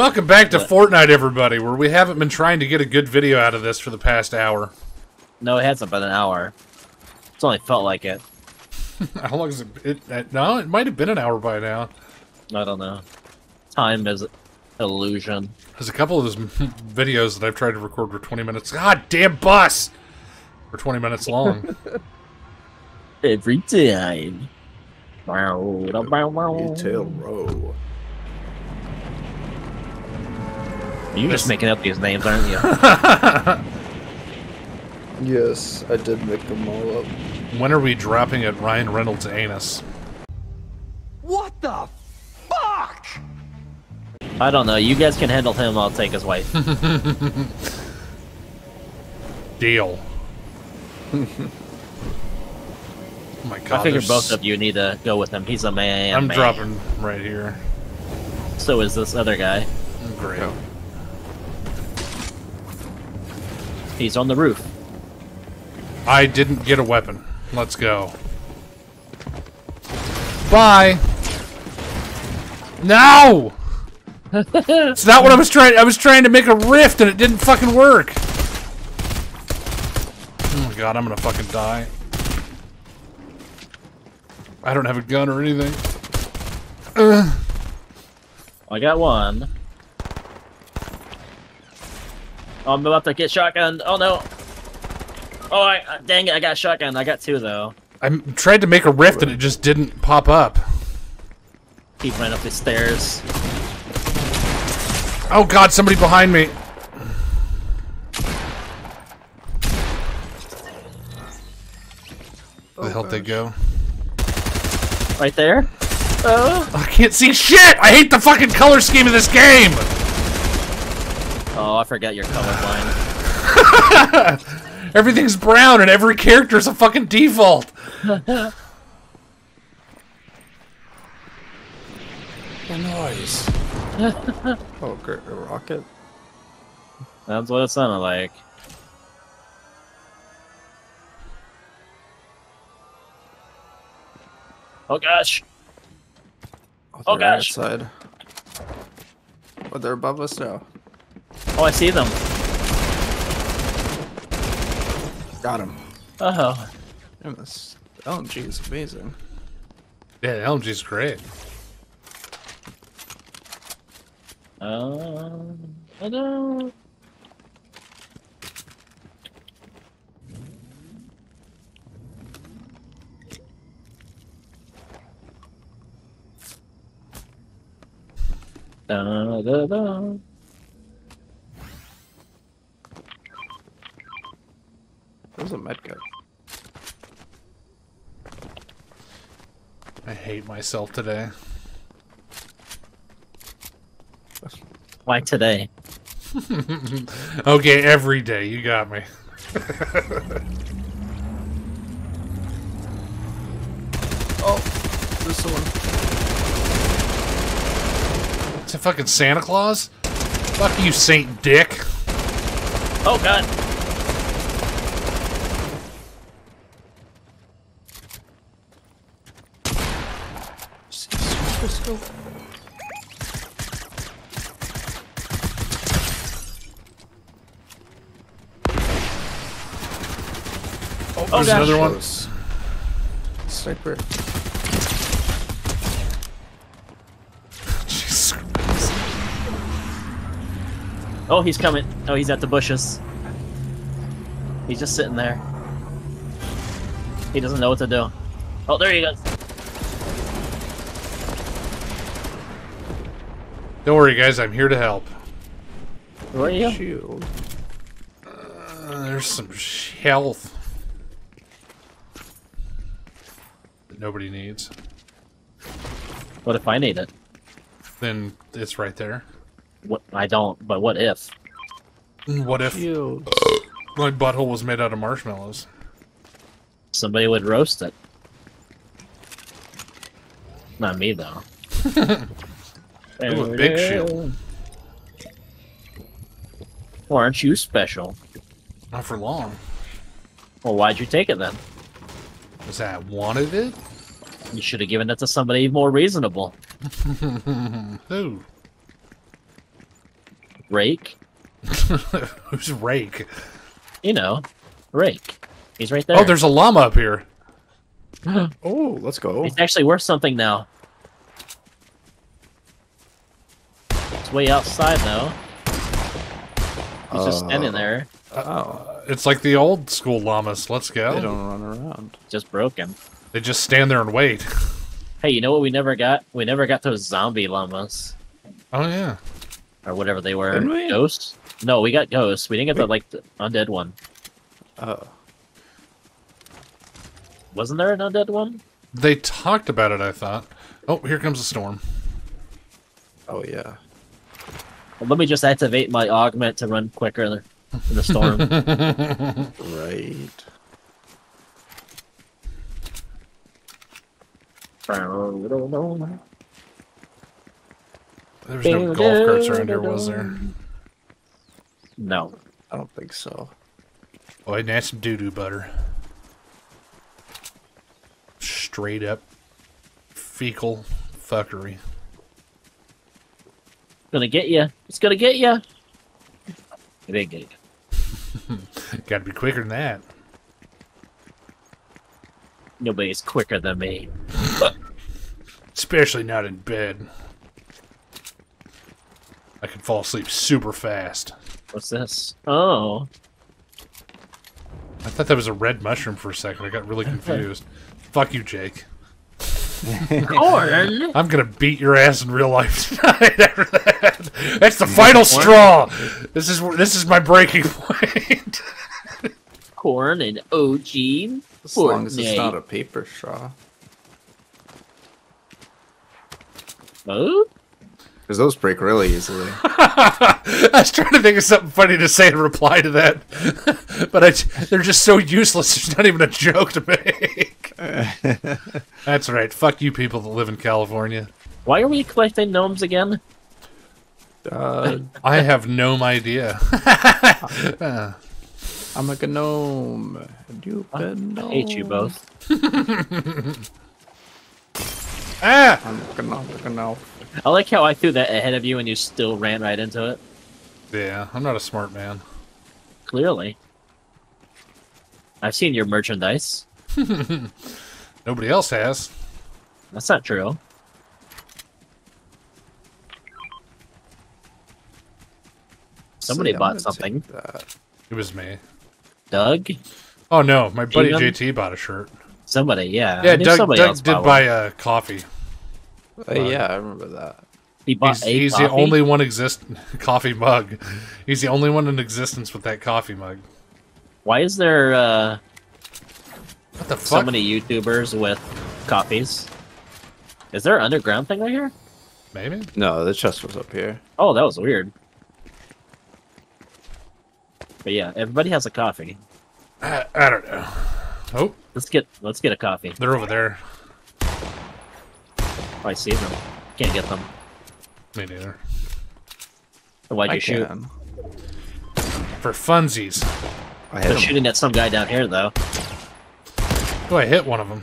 Welcome back to What? Fortnite, everybody, where we haven't been trying to get a good video out of this for the past hour. No, it hasn't been an hour. It's only felt like it. How long is it? it uh, no, it might have been an hour by now. I don't know. Time is illusion. There's a couple of those videos that I've tried to record for 20 minutes. God damn bus! For 20 minutes long. Every time. Wow, Retail row. You're just making up these names, aren't you? Yes, I did make them all up. when are we dropping at Ryan Reynolds' anus? What the fuck? I don't know. You guys can handle him. I'll take his wife. Deal. oh my god. I figure there's- both of you need to go with him. He's a man. I'm man. dropping right here. So is this other guy. Great. Oh. Yeah. He's on the roof. I didn't get a weapon. Let's go. Bye. No! It's not what I was trying. I was trying to make a rift and it didn't fucking work. Oh my god, I'm gonna fucking die. I don't have a gun or anything. I got one. Oh, I'm about to get shotgun. Oh no. Oh, I, uh, dang it! I got shotgun. I got two though. I tried to make a rift and it just didn't pop up. He running up the stairs. Oh god, somebody behind me. Where the hell did they go? Right there. Oh. I can't see shit! I hate the fucking color scheme of this game! Oh, I forgot you're colorblind. Everything's brown and every character's a fucking default. The noise. oh, great. A rocket? That's what it sounded like. Oh gosh. Oh, they're oh, gosh. Outside. Oh, they're above us now. Oh, I see them. Got him. Oh. Damn, this LMG is amazing. Yeah, the LMG's great. Um. I don't. Da, da, da. There's a medkit. I hate myself today. Why today? Okay, every day, you got me. Oh, there's someone. It's a fucking Santa Claus? Fuck you, Saint Dick. Oh god! Super scope. Oh, Oh, there's gosh. another one. Close. Sniper. Jesus Christ. Oh, he's coming. Oh, he's at the bushes. He's just sitting there. He doesn't know what to do. Oh, there he goes. Don't worry, guys, I'm here to help. Where are you? Shield. Uh, there's some health that nobody needs. What if I need it? Then it's right there. What I don't, but what if? What if Shield. my butthole was made out of marshmallows? Somebody would roast it. Not me though. Ooh, a big shield. Well, aren't you special? Not for long. Well, why'd you take it then? Was that wanted it? You should have given it to somebody more reasonable. Who? Rake. Who's Rake? You know, Rake. He's right oh, there. Oh, there's a llama up here. Oh, let's go. It's actually worth something now. It's way outside though. He's just standing Uh, there, Oh, It's like the old school llamas. Let's go. they don't run around. just broken. They just stand there and wait. Hey, you know what we never got? We never got those zombie llamas. Oh yeah. Or whatever they were. Didn't we? Ghosts? No, we got ghosts. We didn't get the like the undead one. Oh, Wasn't there an undead one? They talked about it. I thought. Oh, here comes a storm. oh yeah. Well, let me just activate my augment to run quicker in the storm. Right. There was no golf carts around here, was there? no. I don't think so. Oh, I had some doo doo butter. Straight up fecal fuckery. Gonna get you. It's gonna get you. It ain't get you. Got to be quicker than that. Nobody's quicker than me. Especially not in bed. I can fall asleep super fast. What's this? Oh. I thought that was a red mushroom for a second. I got really confused. Fuck you, Jake. Corn! I'm gonna beat your ass in real life tonight. After that, that's the final straw. This is this is my breaking point. Corn and OG. As long as it's not a paper straw. Oh? Because those break really easily. I was trying to think of something funny to say in reply to that, but I, they're just so useless. It's not even a joke to make. That's right. Fuck you, people that live in California. Why are we collecting gnomes again? uh, I have no idea. I'm a gnome. And you've I been I hate you both. ah! I'm a gnome, like a gnome. I like how I threw that ahead of you and you still ran right into it. Yeah, I'm not a smart man. Clearly. I've seen your merchandise. Nobody else has. That's not true. Somebody See, bought something. It was me. Doug? Oh no, my buddy Ingham? JT bought a shirt. Somebody, yeah. Yeah, Doug, somebody Doug else did buy one. a coffee. Uh, yeah, I remember that. He bought He's, a he's the only one exist coffee mug. He's the only one in existence with that coffee mug. Why is there uh, What the so many YouTubers with coffees? Is there an underground thing right here? Maybe. No, the chest was up here. Oh, that was weird. But yeah, everybody has a coffee. I, I don't know. Oh, Let's get let's get a coffee. they're over there. Oh, I see them. Can't get them. Me neither. Why'd you I shoot? can. For funsies. I They're him. shooting at some guy down here though. Oh, I hit one of them.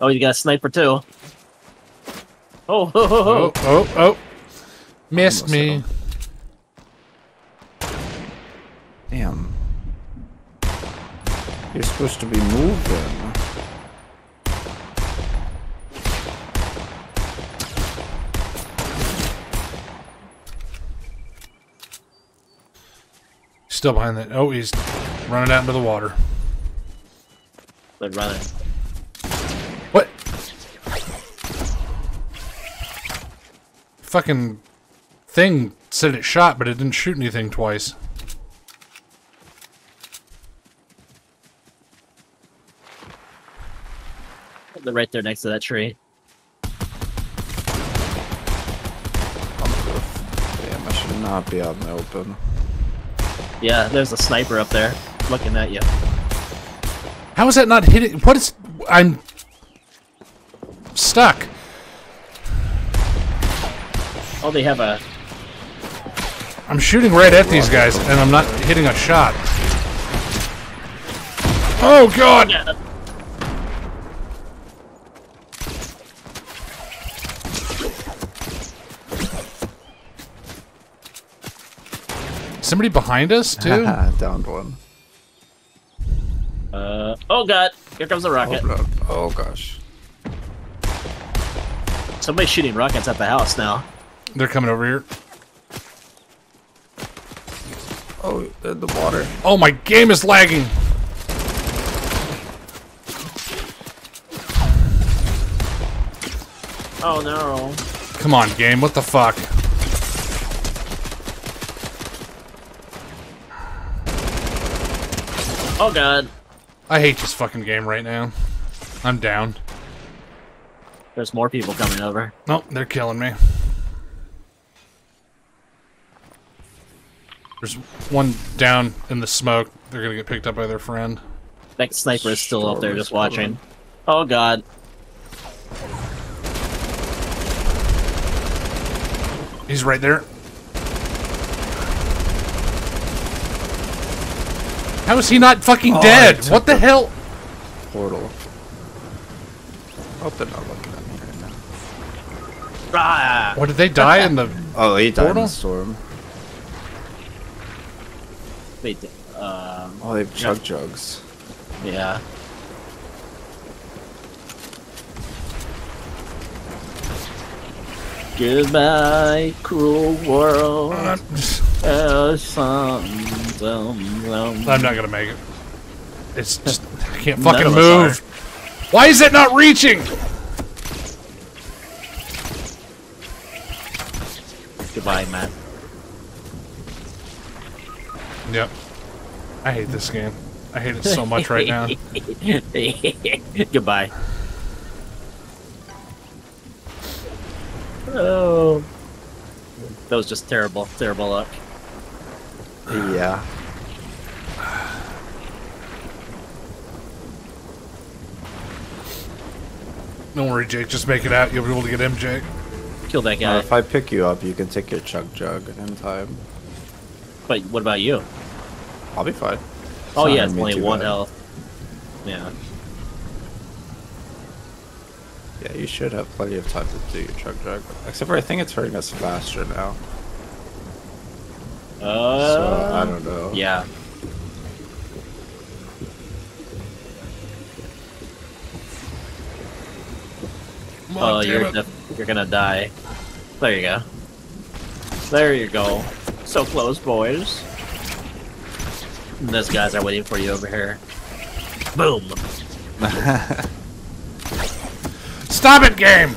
Oh, you got a sniper too. Oh, ho, ho, ho. Oh, oh, oh. Missed Almost me. Damn. You're supposed to be moving. Still behind that. Oh, he's running out into the water. They're running. What? Fucking thing said it shot, but it didn't shoot anything twice. They're right there next to that tree. Damn, I should not be out in the open. Yeah, there's a sniper up there looking at you. How is that not hitting? What is? I'm stuck. Oh, they have a. I'm shooting right at these guys, and I'm not hitting a shot. Oh god! Yeah, Somebody behind us too. Downed one. Uh, oh god, here comes a Oh, rocket. no. oh gosh. Somebody's shooting rockets at the house now. They're coming over here. Oh, they're in the water. Oh, my game is lagging. Oh no. Come on, game. What the fuck? Oh god. I hate this fucking game right now. I'm down. There's more people coming over. Nope, they're killing me. There's one down in the smoke. They're gonna get picked up by their friend. That sniper is still up there just watching. Oh god. He's right there. How is he not fucking Oh, dead? What the the- hell? Portal. Hope they're not looking at me right now. Ah! What did they die in the? Oh, he died in the storm. Wait, um, Oh, they have chug jugs. yeah. Goodbye, cruel world. I'm Uh, some, some, some. not gonna make it. It's just I can't fucking of us move. Why is it not reaching? Goodbye, man. Yep. I hate this game. I hate it so much right now. Goodbye. Oh. That was just terrible, terrible luck. Yeah. Don't worry, Jake. Just make it out. You'll be able to get him, Jake. Kill that Uh, guy. if I pick you up, you can take your chug jug in time. But what about you? I'll be fine. Oh yeah, gonna it's be only too one bad. health. Yeah. Yeah, you should have plenty of time to do your chug jug. Except for I think it's hurting us faster now. Uh, so I don't know. Yeah. Come Oh, on, you're you're gonna die. There you go. There you go. So close, boys. Those guys are waiting for you over here. Boom. Stop it, game!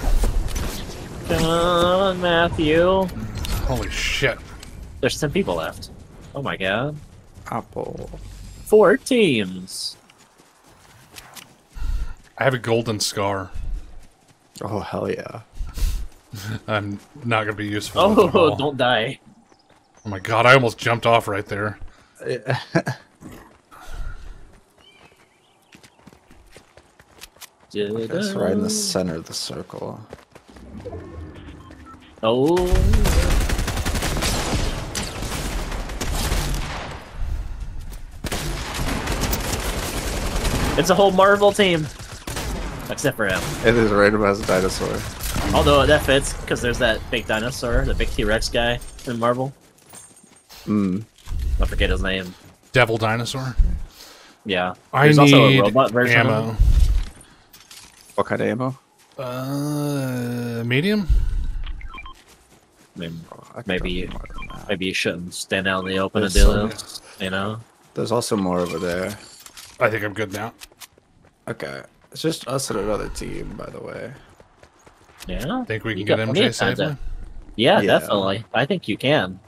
Come on, Matthew. Holy shit. There's ten people left. Oh my god. Apple. Four teams. I have a golden scar. Oh hell yeah. I'm not gonna be useful. Oh, don't die. Oh my god! I almost jumped off right there. That's right in the center of the circle. Oh. It's a whole Marvel team. Except for him. It is random as a dinosaur. Although that fits, because there's that big dinosaur, the big T-Rex guy in Marvel. Hmm. I forget his name. Devil dinosaur. Yeah. I There's need also a robot version ammo. What kind of ammo? Uh, medium. I mean, Oh, Maybe- have more than that. maybe you shouldn't stand out in the open and There's do some- this. You know? There's also more over there. I think I'm good now. Okay. It's just us and another team, by the way. Yeah. Think we can got get plenty MJ of safely? Yeah, Yeah. definitely. I think you can.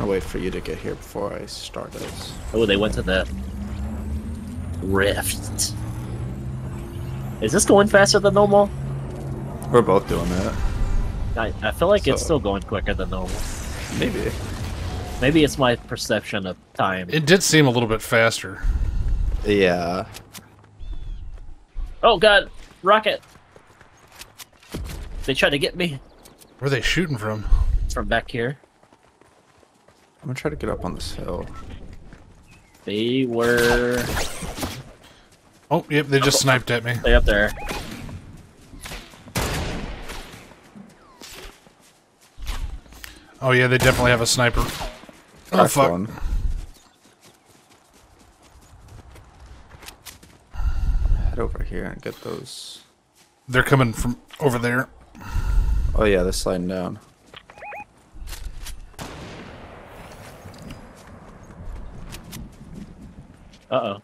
I'll wait for you to get here before I start this. Oh, they went to the rift. Is this going faster than normal? We're both doing that. I, I feel like it's still going quicker than normal. Maybe. Maybe it's my perception of time. It did seem a little bit faster. Yeah. oh god, rocket! They tried to get me Where are they shooting from? from back here. I'm gonna try to get up on this hill. They were Oh, yep, they just sniped at me. they up there. Oh yeah, they definitely have a sniper. Oh Cracked fuck! one. Head over here and get those. They're coming from over there. Oh yeah, they're sliding down. Uh oh.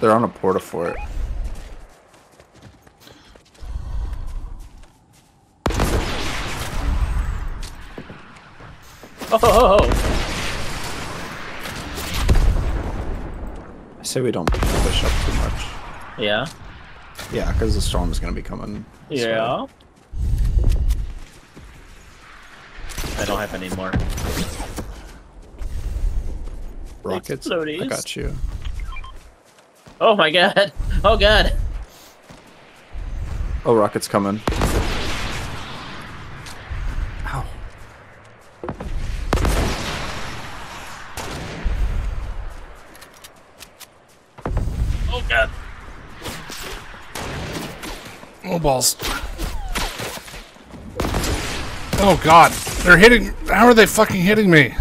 They're on a Port-a-Fort. Oh, oh, oh. I say we don't push up too much. Yeah. Yeah, because the storm is gonna be coming. Yeah. I don't have any more. Rockets. I got you. Oh my god. Oh god. Oh, rockets coming. Oh balls! Oh god! They're hitting. How are they fucking hitting me?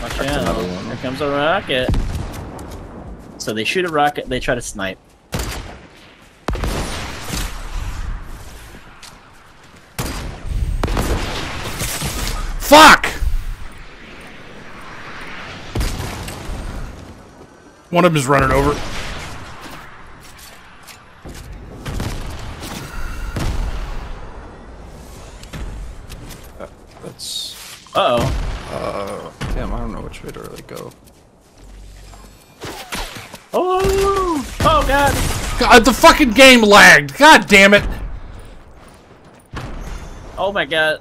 Watch out. Here comes a rocket. So they shoot a rocket, they try to snipe. Fuck! One of them is running over. That's. Uh oh. Uh, damn, I don't know which way to really go. Oh! Oh god! God, the fucking game lagged. God damn it! Oh my god.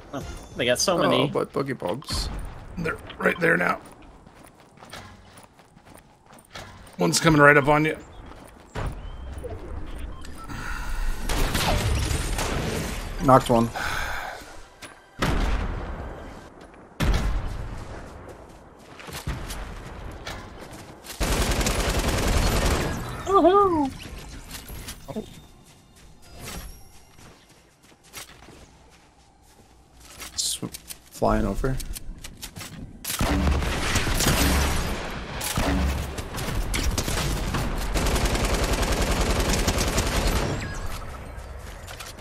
They got so many. Oh, many. but boogie bombs. They're right there now. One's coming right up on you. Knocked one. Woohoo! Sw- flying over.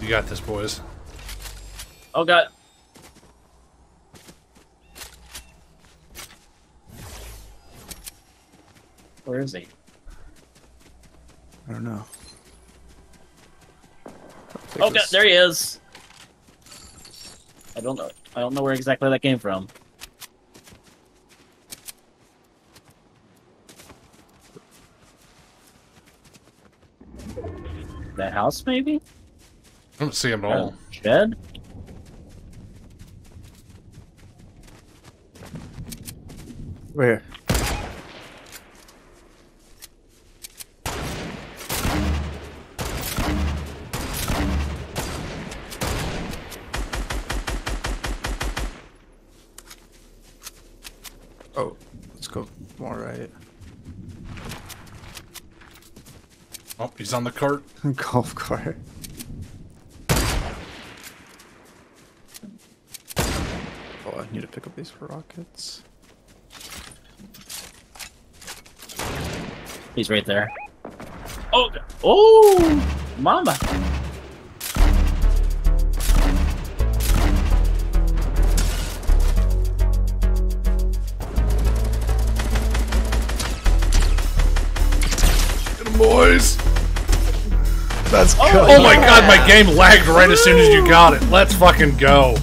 You got this, boys. Oh god. Where is he? I don't know. Take Oh god, there he is. I don't know. I don't know where exactly that came from. That house, maybe? I don't see him at all. Uh, Shed? Where? Oh, let's go more right. Oh, he's on the cart. Golf cart. Oh, I need to pick up these rockets. He's right there. Oh, oh, mama. Get boys. That's oh, oh my god, my game lagged right as soon as you got it. Let's fucking go.